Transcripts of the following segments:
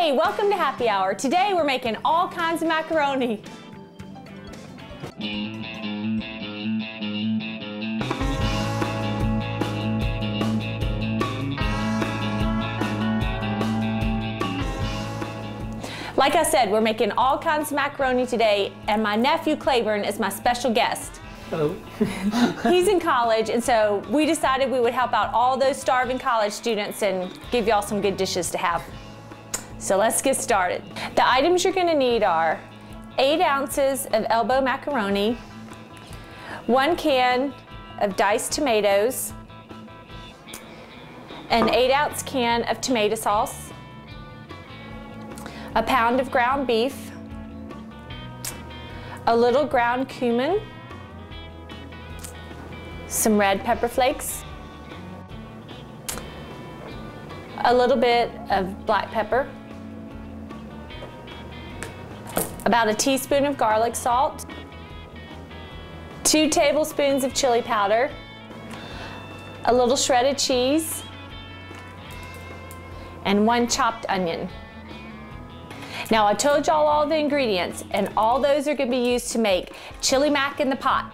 Hey, welcome to Happy Auer. Today we're making all kinds of macaroni. Like I said, we're making all kinds of macaroni today, and my nephew Claiborne is my special guest. Hello. He's in college, and so we decided we would help out all those starving college students and give y'all some good dishes to have. So let's get started. The items you're gonna need are eight ounces of elbow macaroni, one can of diced tomatoes, an eight ounce can of tomato sauce, a pound of ground beef, a little ground cumin, some red pepper flakes, a little bit of black pepper, about a teaspoon of garlic salt, two tablespoons of chili powder, a little shredded cheese, and one chopped onion. Now I told y'all all the ingredients and all those are gonna be used to make chili mac in the pot.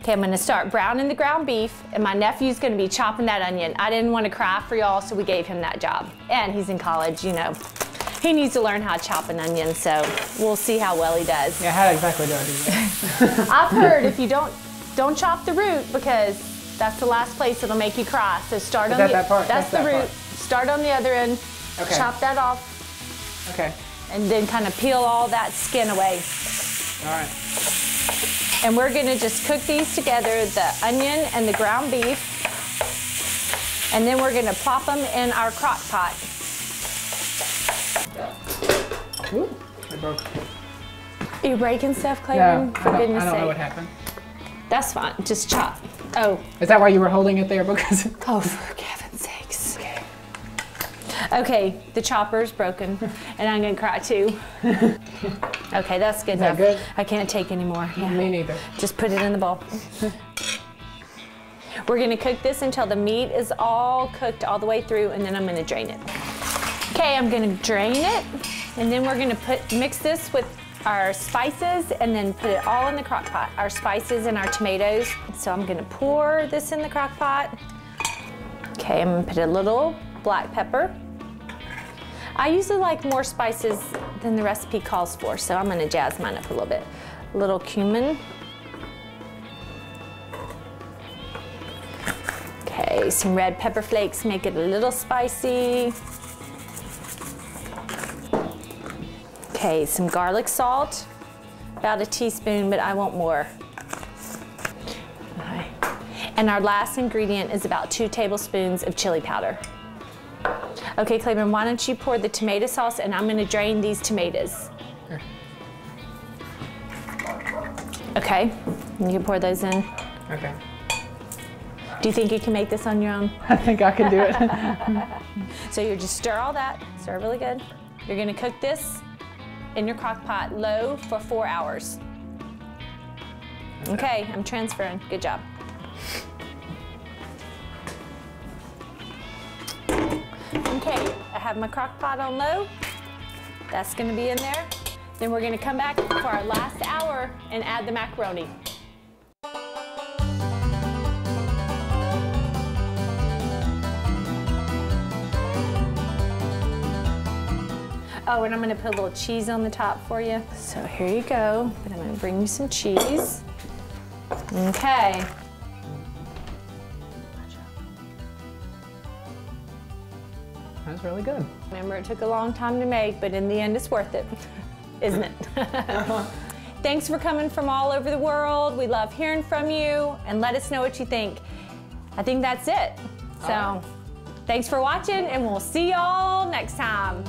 Okay, I'm gonna start browning the ground beef and my nephew's gonna be chopping that onion. I didn't wanna cry for y'all, so we gave him that job. And he's in college, you know. He needs to learn how to chop an onion, so we'll see how well he does. Yeah, how exactly do I do that? I've heard if you don't don't chop the root because that's the last place it'll make you cry. So start Is on that the that part? that's, That's the that root. part. Start on the other end. Okay. Chop that off okay. and then kind of peel all that skin away. All right. And we're gonna just cook these together, the onion and the ground beef. And then we're gonna plop them in our crock pot. Ooh, I broke. Are you breaking stuff, No, Clayton? I For don't, goodness I don't know what happened. That's fine, just chop. Oh, Is that why you were holding it there? Because oh, for heaven's sakes. Okay, the chopper's broken, and I'm gonna cry too. Okay, that's good that enough. good? I can't take anymore. Yeah. me neither. Just put it in the bowl. We're gonna cook this until the meat is all cooked all the way through, and then I'm gonna drain it. Okay, I'm gonna drain it, and then we're gonna put mix this with our spices, and then put it all in the crock pot. Our spices and our tomatoes. So I'm gonna pour this in the crock pot. Okay, I'm gonna put a little black pepper. I usually like more spices than the recipe calls for, so I'm gonna jazz mine up a little bit. A little cumin. Okay, some red pepper flakes make it a little spicy. Okay, some garlic salt, about a teaspoon, but I want more. Okay. And our last ingredient is about two tablespoons of chili powder. Okay, Claiborne, why don't you pour the tomato sauce and I'm gonna drain these tomatoes. Okay, you can pour those in. Okay. Do you think you can make this on your own? I think I can do it. So you just stir all that, stir really good. You're gonna cook this in your crock pot low for four hours. Okay, I'm transferring, good job. Okay, I have my crock pot on low. That's gonna be in there. Then we're gonna come back for our last hour and add the macaroni. Oh, and I'm gonna put a little cheese on the top for you. So here you go. And I'm gonna bring you some cheese. Okay. That's really good. Remember, it took a long time to make, but in the end, it's worth it, isn't it? Thanks for coming from all over the world. We love hearing from you, and let us know what you think. I think that's it. So, thanks for watching, and we'll see y'all next time.